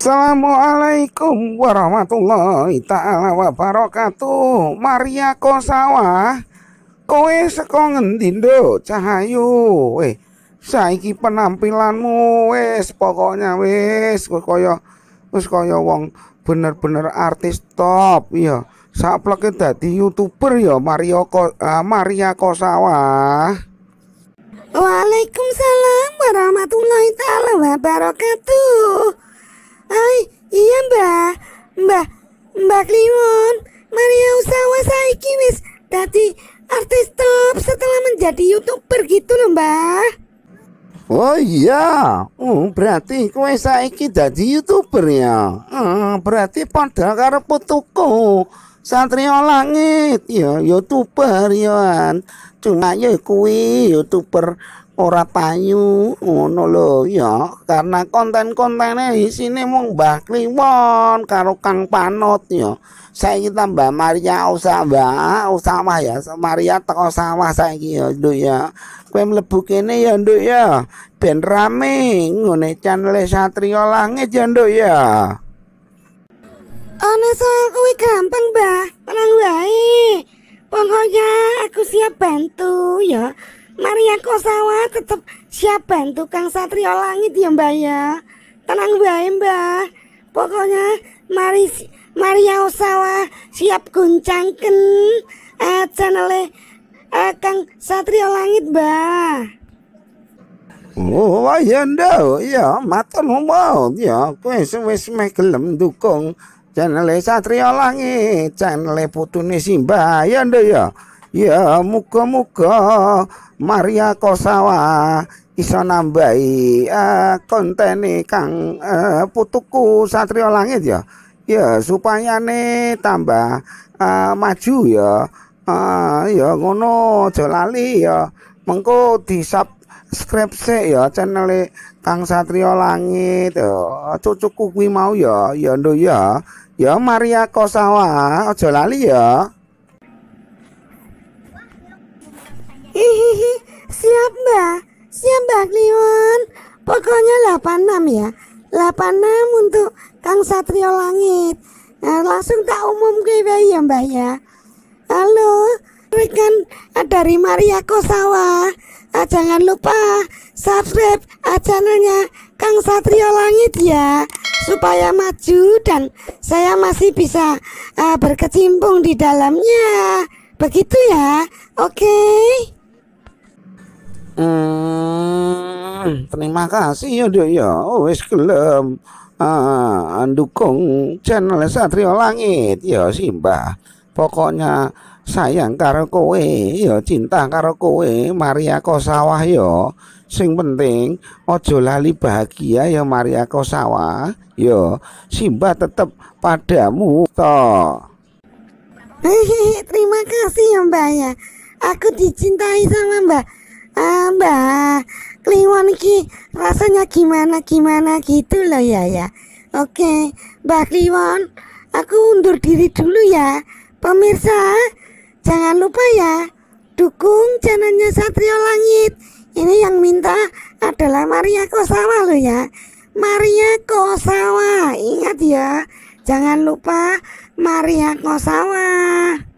Assalamualaikum warahmatullahi taala wabarakatuh. Maria Kosawa. Kowe saka ngendi nduk Cahayu? Weh, saiki penampilanmu wis pokoknya wis kaya wis kaya wong bener-bener artis top ya. Sapleke dadi YouTuber ya Maria Ko, uh, Maria Kosawa. Waalaikumsalam warahmatullahi taala wabarakatuh. Hai, iya mbah, mbah, mbah Kliwon, Maria Usawa saiki wis dadi artis top setelah menjadi youtuber gitu loh mbah. Oh iya, oh, berarti kowe saiki dadi youtuber ya. Hmm, berarti padha karo putuku. Satrio Langit ya youtuber ya. Cuma ya kuwi youtuber ora payu ngono lho ya karena konten-kontene isine mung Mbah Kliwon karo Kang Panut ya saiki tambah Maria Usawa Usawa ya Maria teko sawah saiki ya nduk ya kowe mlebu kene ya nduk ya ben rame ngene channel Satrio Langit ya nduk ya Ana soal kuwi gampang, Mbah. Tenang wae. Pokoknya aku siap bantu ya. Maria Kosawa tetap siap bantu Kang Satrio Langit ya Mbak ya. Tenang wae Mbak. Pokoknya Mari Maria Kosawa siap guncangken uh, channel uh, Kang Satrio Langit Mbak. Oh, ya ndak, ya matur nuwun ya kowe wis meh gelem dukung channel Satrio Langit, channel putune Simba ya ndak ya. Ya muga-muga Maria Kosawa iso nambahi uh, kontene kang uh, putuku Satrio Langit ya. Ya supaya nih tambah uh, maju ya. Uh, ya ngono aja lali ya. Mengko di subscribe ya channel Kang Satrio Langit ya. Cucuku kuwi mau ya. Ya ndo ya. Ya Maria Kosawa aja lali ya. Hihihi, siap mbak, siap mbak Kliwon. Pokoknya 86 ya, 86 untuk Kang Satrio Langit. Nah, langsung tak umum ke ya mbak ya. Halo, rekan dari Maria Kosawa. Ah, jangan lupa subscribe ah, channelnya Kang Satrio Langit ya supaya maju dan saya masih bisa uh, berkecimpung di dalamnya begitu ya oke okay? Hmm, terima kasih ya dok ya. Oh, wis ah, dukung channel Satrio Langit ya Simba. Pokoknya sayang karo kowe ya cinta karo kowe Maria Kosawa ya. Sing penting ojo lali bahagia ya Maria Kosawa. Ya Simba tetep padamu. Hehehe, terima kasih ya Mbak ya. Aku dicintai sama Mbak Mbak, Kliwon iki rasanya gimana gimana gitu loh ya ya. Oke, Mbak Kliwon, aku undur diri dulu ya. Pemirsa, jangan lupa ya dukung channelnya Satrio Langit. Ini yang minta adalah Maria Kosawa loh ya. Maria Kosawa, ingat ya. Jangan lupa Maria Kosawa.